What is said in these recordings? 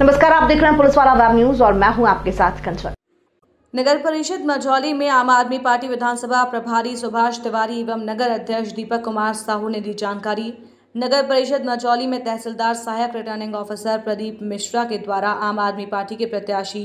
नमस्कार, आप देख रहे हैं पुलिस वाला वेब न्यूज़ और मैं हूँ आपके साथ कंचन। नगर परिषद मझौली में आम आदमी पार्टी विधानसभा प्रभारी सुभाष तिवारी एवं नगर अध्यक्ष दीपक कुमार साहू ने दी जानकारी। नगर परिषद मझौली में तहसीलदार सहायक रिटर्निंग ऑफिसर प्रदीप मिश्रा के द्वारा आम आदमी पार्टी के प्रत्याशी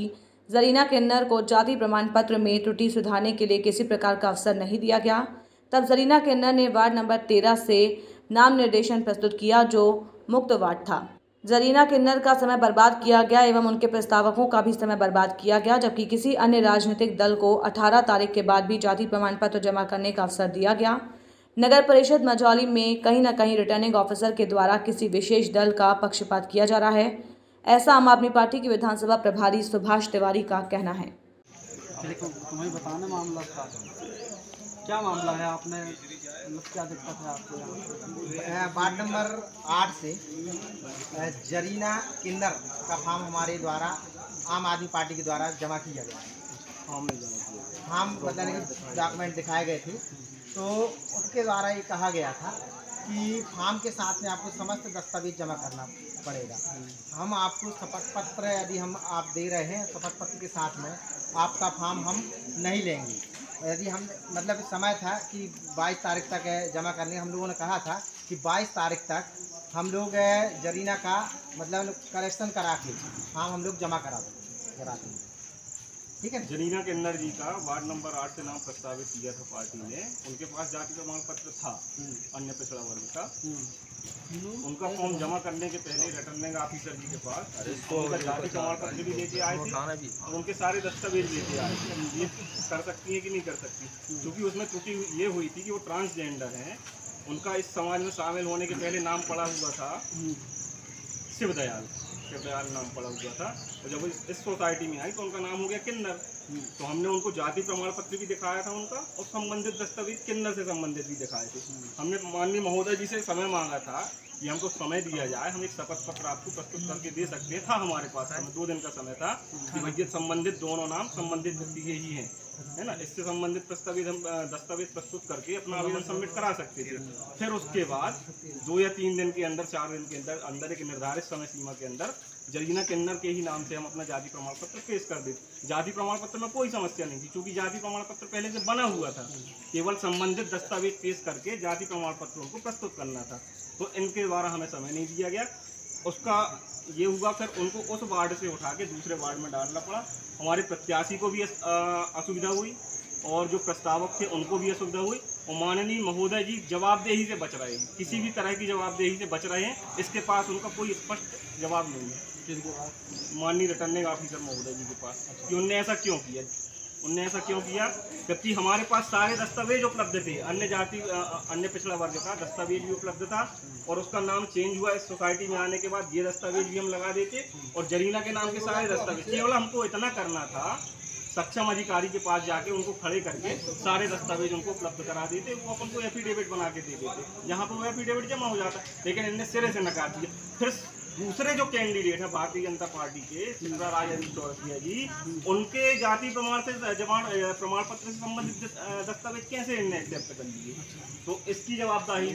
जरीना किन्नर को जाति प्रमाण पत्र में त्रुटि सुधारने के लिए किसी प्रकार का अवसर नहीं दिया गया। तब जरीना किन्नर ने वार्ड नंबर तेरह से नाम निर्देशन प्रस्तुत किया, जो मुक्त वार्ड था। जरीना किन्नर का समय बर्बाद किया गया एवं उनके प्रस्तावकों का भी समय बर्बाद किया गया, जबकि किसी अन्य राजनीतिक दल को 18 तारीख के बाद भी जाति प्रमाण पत्र जमा करने का अवसर दिया गया। नगर परिषद मजौली में कहीं न कहीं रिटर्निंग ऑफिसर के द्वारा किसी विशेष दल का पक्षपात किया जा रहा है। ऐसा आम आदमी पार्टी के विधानसभा प्रभारी सुभाष तिवारी का कहना है। मामला क्या मामला है? आपने मतलब क्या दिक्कत है आपको वार्ड नंबर आठ से जरीना किन्नर का फॉर्म हमारे द्वारा आम आदमी पार्टी के द्वारा जमा किया गया। फॉर्म नहीं जमा किया हम बताने के डॉक्यूमेंट दिखाए गए थे। तो उनके द्वारा ये कहा गया था कि फॉर्म के साथ में आपको समस्त दस्तावेज़ जमा करना पड़ेगा। हम आपको शपथ पत्र यदि हम आप दे रहे हैं शपथ पत्र के साथ में आपका फॉर्म हम नहीं लेंगे। यदि हम मतलब समय था कि 22 तारीख तक जमा करने हम लोगों ने कहा था कि 22 तारीख तक हम लोग जरीना का मतलब करेक्शन करा के हाँ हम लोग जमा करा देंगे करा देंगे। ठीक है? जनीना किन्नर जी का वार्ड नंबर आठ से नाम प्रस्तावित किया था पार्टी ने। उनके पास जाति प्रमाण पत्र था अन्य पिछड़ा वर्ग का। उनका फॉर्म जमा करने के पहले रिटर्निंग ऑफिसर जी के पास। उनका जाति प्रमाण पत्र भी लेके आए थे। और उनके सारे दस्तावेज़ लेके आए थे। ये कर सकती है कि नहीं कर सकती? क्योंकि उसमें त्रुटि ये हुई थी कि वो ट्रांसजेंडर हैं। उनका इस समाज में शामिल होने के पहले नाम पड़ा हुआ था। शिवदयाल। शिवदयाल नाम पड़ा हुआ था। और जब वो इस, इस सोसाइटी में आई तो उनका नाम हो गया किन्नर। तो हमने उनको जाति प्रमाण पत्र भी दिखाया था उनका और संबंधित दस्तावेज़ किन्नर से संबंधित भी दिखाए थे। हमने माननीय महोदय जी से समय मांगा था कि हमको समय दिया जाए हम एक शपथ पत्र आपको प्रस्तुत करके दे सकते हैं। था हमारे पास समय दो दिन का समय था कि भैया संबंधित दोनों नाम संबंधित व्यक्ति के ही हैं। है ना? इससे संबंधित दस्तावेज़ हम दस्तावेज़ प्रस्तुत करके अपना आवेदन सबमिट करा सकते थे। फिर उसके बाद दो या तीन दिन के अंदर, चार दिन के अंदर अंदर एक निर्धारित समय सीमा के अंदर जरीना किन्नर के ही नाम से हम अपना जाति प्रमाण पत्र पेश कर देते जाति प्रमाण पत्र में कोई समस्या नहीं थी, क्योंकि जाति प्रमाण पत्र पहले से बना हुआ था। केवल संबंधित दस्तावेज़ पेश करके जाति प्रमाण पत्र उनको प्रस्तुत करना था। तो इनके द्वारा हमें समय नहीं दिया गया। उसका ये हुआ, फिर उनको उस वार्ड से उठा के दूसरे वार्ड में डालना पड़ा। हमारे प्रत्याशी को भी असुविधा हुई और जो प्रस्तावक थे उनको भी असुविधा हुई। और माननीय महोदय जी जवाबदेही से बच रहे हैं। किसी भी तरह की जवाबदेही से बच रहे हैं। इसके पास उनका कोई स्पष्ट जवाब नहीं है। माननीय रिटर्निंग ऑफिसर महोदय जी के पास। कि उनने ऐसा क्यों किया? उनने ऐसा क्यों किया? जबकि हमारे पास सारे दस्तावेज़ उपलब्ध थे। अन्य जाति अन्य पिछड़ा वर्ग का दस्तावेज़ भी उपलब्ध था और उसका नाम चेंज हुआ। इस सोसाइटी में आने के बाद ये दस्तावेज़ भी हम लगा देते और जरीना के नाम के सारे दस्तावेज़। केवल हमको इतना करना था, सक्षम अधिकारी के पास जाके उनको खड़े करके सारे दस्तावेज़ उनको उपलब्ध करा देते। वो अपन को एफिडेविट बना के दे देते। जहाँ पर वो एफिडेविट जमा हो जाता, लेकिन इनने सिरे से नकार दिया। फिर दूसरे जो कैंडिडेट है भारतीय जनता पार्टी के चित्रा राजेंद्र चौरसिया जी, उनके जाति प्रमाण से प्रमाण पत्र से संबंधित दस्तावेज़ कैसे इनने एक्सेप्ट कर लिए तो इसकी जवाबदारी